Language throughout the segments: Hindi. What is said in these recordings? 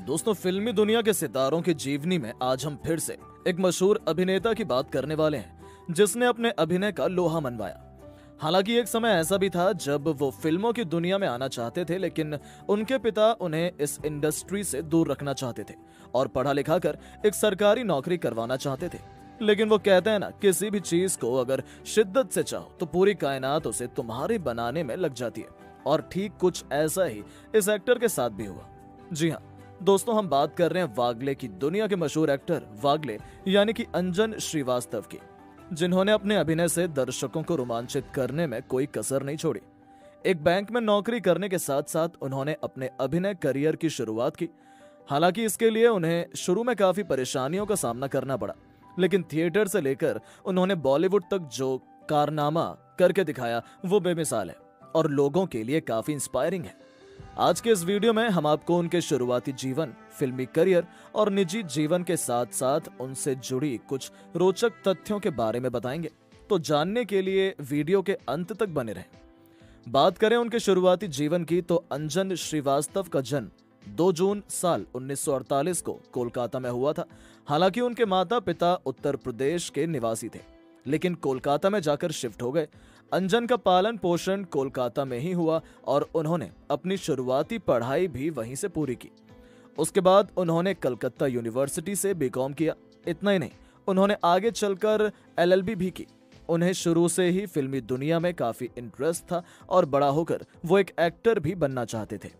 दोस्तों, फिल्मी दुनिया के सितारों की जीवनी में आज हम फिर से एक मशहूर अभिनेता की बात करने वाले हैं, जिसने अपने अभिनय का लोहा मनवाया। हालाँकि एक समय ऐसा भी था जब वो फ़िल्मों की दुनिया में आना चाहते थे, लेकिन उनके पिता उन्हें इस इंडस्ट्री से दूर रखना चाहते थे और पढ़ा लिखा कर एक सरकारी नौकरी करवाना चाहते थे। लेकिन वो कहते हैं ना, किसी भी चीज़ को अगर शिद्दत से चाहो तो पूरी कायनात उसे तुम्हारे बनाने में लग जाती है। और ठीक कुछ ऐसा ही इस एक्टर के साथ भी हुआ। जी हाँ दोस्तों, हम बात कर रहे हैं वागले की दुनिया के मशहूर एक्टर वागले, यानी कि अंजन श्रीवास्तव की, जिन्होंने अपने अभिनय से दर्शकों को रोमांचित करने में कोई कसर नहीं छोड़ी। एक बैंक में नौकरी करने के साथ साथ उन्होंने अपने अभिनय करियर की शुरुआत की। हालाँकि इसके लिए उन्हें शुरू में काफ़ी परेशानियों का सामना करना पड़ा, लेकिन थिएटर से लेकर उन्होंने बॉलीवुड तक जो कारनामा करके दिखाया, वो बेमिसाल है और लोगों के लिए काफ़ी इंस्पायरिंग है। आज के इस वीडियो में हम आपको उनके शुरुआती जीवन, फिल्मी करियर और निजी जीवन के साथ साथ उनसे जुड़ी कुछ रोचक तथ्यों के बारे में बताएँगे। तो जानने के लिए वीडियो के अंत तक बने रहें। बात करें उनके शुरुआती जीवन की तो अंजन श्रीवास्तव का जन्म 2 जून साल 1948 को कोलकाता में हुआ था। हालाँकि उनके माता पिता उत्तर प्रदेश के निवासी थे, लेकिन कोलकाता में जाकर शिफ्ट हो गए। अंजन का पालन पोषण कोलकाता में ही हुआ और उन्होंने अपनी शुरुआती पढ़ाई भी वहीं से पूरी की। उसके बाद उन्होंने कलकत्ता यूनिवर्सिटी से बीकॉम किया। इतना ही नहीं, उन्होंने आगे चलकर एलएलबी भी की। उन्हें शुरू से ही फिल्मी दुनिया में काफ़ी इंटरेस्ट था और बड़ा होकर वो एक एक्टर भी बनना चाहते थे।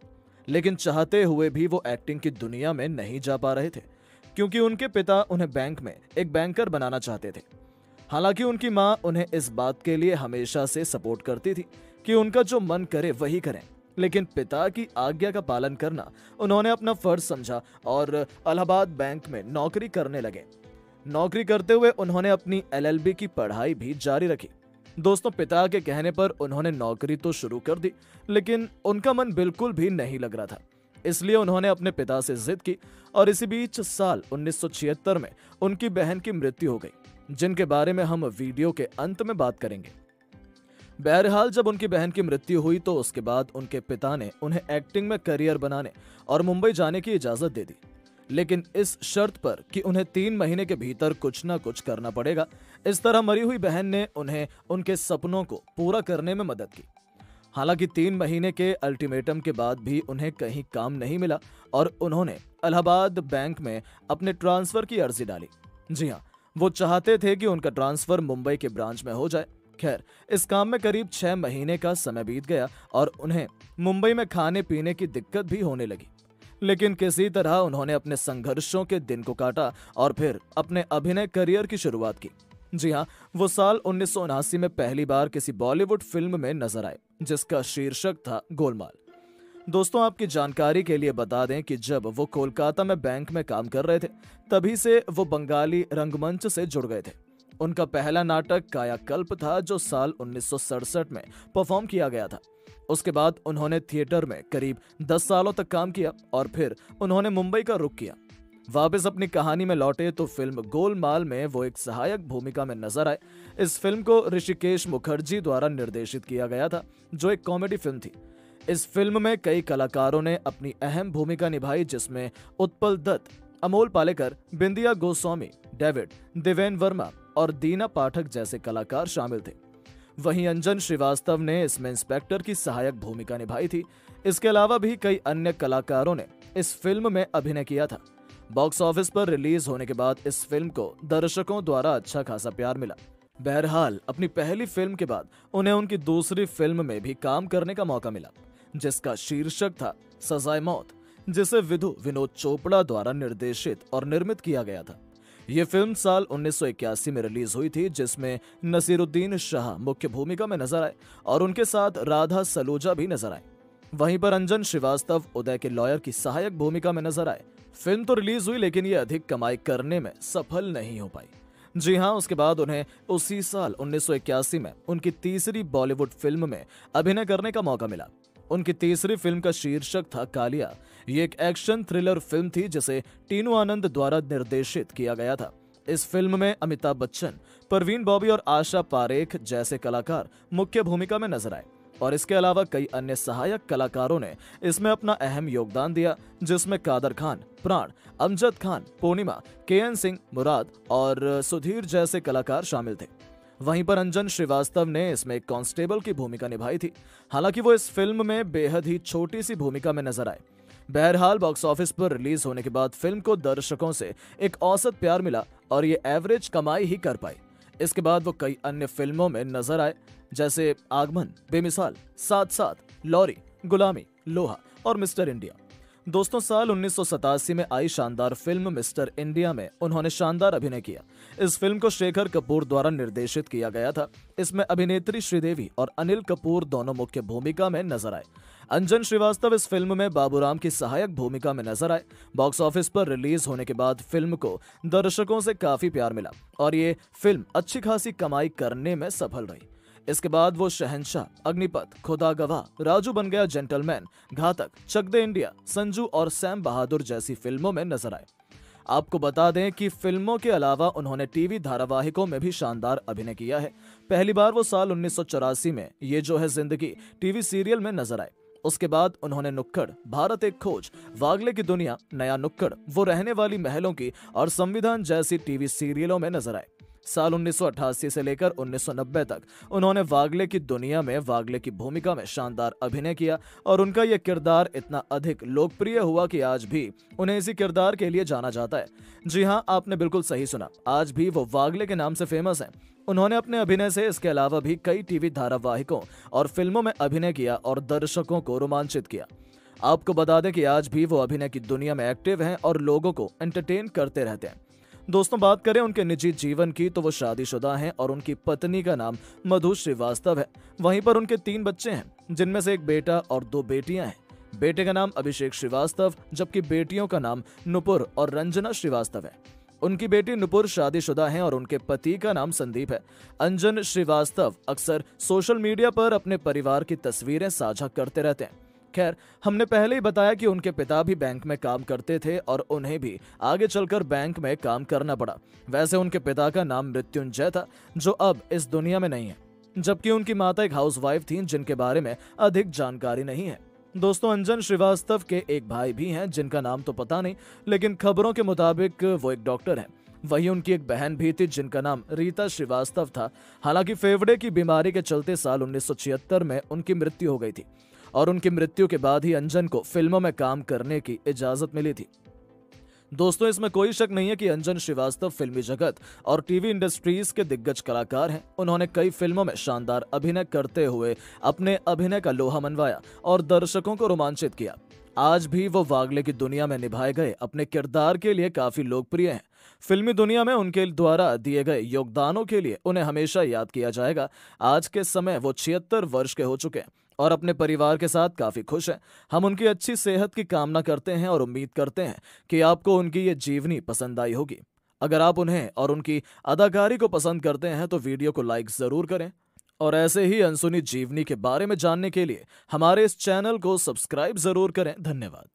लेकिन चाहते हुए भी वो एक्टिंग की दुनिया में नहीं जा पा रहे थे, क्योंकि उनके पिता उन्हें बैंक में एक बैंकर बनाना चाहते थे। हालाँकि उनकी माँ उन्हें इस बात के लिए हमेशा से सपोर्ट करती थी कि उनका जो मन करे वही करें। लेकिन पिता की आज्ञा का पालन करना उन्होंने अपना फ़र्ज़ समझा और अलाहाबाद बैंक में नौकरी करने लगे। नौकरी करते हुए उन्होंने अपनी एलएलबी की पढ़ाई भी जारी रखी। दोस्तों, पिता के कहने पर उन्होंने नौकरी तो शुरू कर दी, लेकिन उनका मन बिल्कुल भी नहीं लग रहा था। इसलिए उन्होंने अपने पिता से जिद की और इसी बीच साल 1976 में उनकी बहन की मृत्यु हो गई। जिनके बारे में हम वीडियो के अंत में बात करेंगे। बहरहाल, जब उनकी बहन की मृत्यु हुई तो उसके बाद उनके पिता ने उन्हें एक्टिंग में करियर बनाने और मुंबई जाने की इजाज़त दे दी। लेकिन इस शर्त पर कि उन्हें तीन महीने के भीतर कुछ ना कुछ करना पड़ेगा, इस तरह मरी हुई बहन ने उन्हें उनके सपनों को पूरा करने में मदद की। हालाँकि तीन महीने के अल्टीमेटम के बाद भी उन्हें कहीं काम नहीं मिला और उन्होंने अलाहाबाद बैंक में अपने ट्रांसफ़र की अर्जी डाली। जी हाँ वो चाहते थे कि उनका ट्रांसफ़र मुंबई के ब्रांच में हो जाए। खैर, इस काम में करीब छह महीने का समय बीत गया और उन्हें मुंबई में खाने पीने की दिक्कत भी होने लगी। लेकिन किसी तरह उन्होंने अपने संघर्षों के दिन को काटा और फिर अपने अभिनय करियर की शुरुआत की। जी हाँ वो साल उन्नीस सौ उनासी में पहली बार किसी बॉलीवुड फ़िल्म में नज़र आए, जिसका शीर्षक था गोलमाल। दोस्तों, आपकी जानकारी के लिए बता दें कि जब वो कोलकाता में बैंक में काम कर रहे थे, तभी से वो बंगाली रंगमंच से जुड़ गए थे। उनका पहला नाटक कायाकल्प था, जो साल उन्नीस सौ सड़सठ में परफॉर्म किया गया था। उसके बाद उन्होंने थिएटर में करीब 10 सालों तक काम किया और फिर उन्होंने मुंबई का रुख किया। वापस अपनी कहानी में लौटे तो फ़िल्म गोलमाल में वो एक सहायक भूमिका में नज़र आए। इस फ़िल्म को ऋषिकेश मुखर्जी द्वारा निर्देशित किया गया था, जो एक कॉमेडी फ़िल्म थी। इस फ़िल्म में कई कलाकारों ने अपनी अहम भूमिका निभाई, जिसमें उत्पल दत्त, अमोल पालेकर, बिंदिया गोस्वामी, डेविड देवेन वर्मा और दीना पाठक जैसे कलाकार शामिल थे। वहीं अंजन श्रीवास्तव ने इसमें इंस्पेक्टर की सहायक भूमिका निभाई थी। इसके अलावा भी कई अन्य कलाकारों ने इस फ़िल्म में अभिनय किया था। बॉक्स ऑफ़िस पर रिलीज़ होने के बाद इस फ़िल्म को दर्शकों द्वारा अच्छा खासा प्यार मिला। बहरहाल, अपनी पहली फ़िल्म के बाद उन्हें उनकी दूसरी फ़िल्म में भी काम करने का मौका मिला। जिसका शीर्षक था, सजाए मौत, जिसे विधु विनोद चोपड़ा द्वारा निर्देशित और निर्मित किया गया था। ये फ़िल्म साल 1981 में रिलीज़ हुई थी, जिसमें नसीरुद्दीन शाह मुख्य भूमिका में नज़र आए और उनके साथ राधा सलूजा भी नज़र आए। वहीं पर अंजन श्रीवास्तव, उदय के लॉयर की सहायक भूमिका में नज़र आए। फ़िल्म तो रिलीज़ हुई, लेकिन ये अधिक कमाई करने में सफल नहीं हो पाई। जी हाँ उसके बाद उन्हें उसी साल 1981 में उनकी तीसरी बॉलीवुड फ़िल्म में अभिनय करने का मौका मिला। उनकी तीसरी फ़िल्म का शीर्षक था कालिया। ये एक एक्शन थ्रिलर फ़िल्म थी, जिसे टीनू आनंद द्वारा निर्देशित किया गया था। इस फ़िल्म में अमिताभ बच्चन, परवीन बॉबी और आशा पारेख जैसे कलाकार मुख्य भूमिका में नज़र आए। और इसके अलावा कई अन्य सहायक कलाकारों ने इसमें अपना अहम योगदान दिया, जिसमें कादर खान, प्राण, अमजद खान, पूर्णिमा के एन सिंह, मुराद और सुधीर जैसे कलाकार शामिल थे। वहीं पर अंजन श्रीवास्तव ने इसमें एक कांस्टेबल की भूमिका निभाई थी। हालाँकि वो इस फ़िल्म में बेहद ही छोटी सी भूमिका में नज़र आए। बहरहाल, बॉक्स ऑफ़िस पर रिलीज़ होने के बाद फ़िल्म को दर्शकों से एक औसत प्यार मिला और ये एवरेज कमाई ही कर पाई। इसके बाद वो कई अन्य फ़िल्मों में नज़र आए, जैसे आगमन, बेमिसाल साथ साथ लॉरी, गुलामी, लोहा और मिस्टर इंडिया। दोस्तों, साल उन्नीस सौ सतासी में आई शानदार फ़िल्म मिस्टर इंडिया में उन्होंने शानदार अभिनय किया। इस फ़िल्म को शेखर कपूर द्वारा निर्देशित किया गया था। इसमें अभिनेत्री श्रीदेवी और अनिल कपूर दोनों मुख्य भूमिका में नज़र आए। अंजन श्रीवास्तव इस फ़िल्म में बाबूराम की सहायक भूमिका में नज़र आए। बॉक्स ऑफ़िस पर रिलीज़ होने के बाद फ़िल्म को दर्शकों से काफ़ी प्यार मिला और ये फ़िल्म अच्छी खासी कमाई करने में सफल रही। इसके बाद वो शहनशाह अग्निपथ खुदा गवाह राजू बन गया जेंटलमैन, घातक, चक दे इंडिया, संजू और सैम बहादुर जैसी फ़िल्मों में नज़र आए। आपको बता दें कि फ़िल्मों के अलावा उन्होंने टीवी धारावाहिकों में भी शानदार अभिनय किया है। पहली बार वो साल उन्नीस सौ चौरासी में ये जो है ज़िंदगी टीवी सीरियल में नज़र आए। उसके बाद उन्होंने नुक्कड़, भारत एक खोज, वागले की दुनिया, नया नुक्कड़, वो रहने वाली महलों की और संविधान जैसी टीवी सीरियलों में नज़र आए। साल 1988 से लेकर 1990 तक, उन्होंने वागले की दुनिया में वागले की भूमिका में शानदार अभिनय किया और उनका यह किरदार इतना अधिक लोकप्रिय हुआ कि आज भी उन्हें इसी किरदार के लिए जाना जाता है। जी हाँ आपने बिल्कुल सही सुना। आज भी वो वागले के नाम से फ़ेमस है। उन्होंने अपने अभिनय से इसके अलावा भी कई टीवी धारावाहिकों और फ़िल्मों में अभिनय किया और दर्शकों को रोमांचित किया। आपको बता दें कि आज भी वो अभिनय की दुनिया में एक्टिव हैं और लोगों को एंटरटेन करते रहते हैं। दोस्तों, बात करें उनके निजी जीवन की तो वो शादीशुदा हैं और उनकी पत्नी का नाम मधु श्रीवास्तव है। वहीं पर उनके तीन बच्चे हैं, जिनमें से एक बेटा और दो बेटियाँ हैं। बेटे का नाम अभिषेक श्रीवास्तव, जबकि बेटियों का नाम नुपुर और रंजना श्रीवास्तव है। उनकी बेटी नुपुर शादीशुदा हैं और उनके पति का नाम संदीप है। अंजन श्रीवास्तव अक्सर सोशल मीडिया पर अपने परिवार की तस्वीरें साझा करते रहते हैं। खैर, हमने पहले ही बताया कि उनके पिता भी बैंक में काम करते थे और उन्हें भी आगे चलकर बैंक में काम करना पड़ा। वैसे उनके पिता का नाम मृत्युंजय था, जो अब इस दुनिया में नहीं है, जबकि उनकी माता एक हाउसवाइफ थी जिनके बारे में अधिक जानकारी नहीं है। दोस्तों, अंजन श्रीवास्तव के एक भाई भी हैं, जिनका नाम तो पता नहीं, लेकिन खबरों के मुताबिक वो एक डॉक्टर हैं। वही उनकी एक बहन भी थी, जिनका नाम रीता श्रीवास्तव था। हालाँकि फेफड़े की बीमारी के चलते साल उन्नीस सौ छिहत्तर में उनकी मृत्यु हो गई थी। और उनकी मृत्यु के बाद ही अंजन को फ़िल्मों में काम करने की इजाज़त मिली थी। दोस्तों, इसमें कोई शक नहीं है कि अंजन श्रीवास्तव फिल्मी जगत और टीवी इंडस्ट्रीज़ के दिग्गज कलाकार हैं। उन्होंने कई फ़िल्मों में शानदार अभिनय करते हुए अपने अभिनय का लोहा मनवाया और दर्शकों को रोमांचित किया। आज भी वो वागले की दुनिया में निभाए गए अपने किरदार के लिए काफ़ी लोकप्रिय हैं। फिल्मी दुनिया में उनके द्वारा दिए गए योगदानों के लिए उन्हें हमेशा याद किया जाएगा। आज के समय वो छिहत्तर वर्ष के हो चुके हैं। और अपने परिवार के साथ काफ़ी खुश हैं। हम उनकी अच्छी सेहत की कामना करते हैं और उम्मीद करते हैं कि आपको उनकी ये जीवनी पसंद आई होगी। अगर आप उन्हें और उनकी अदाकारी को पसंद करते हैं तो वीडियो को लाइक ज़रूर करें। और ऐसे ही अनसुनी जीवनी के बारे में जानने के लिए हमारे इस चैनल को सब्सक्राइब ज़रूर करें। धन्यवाद।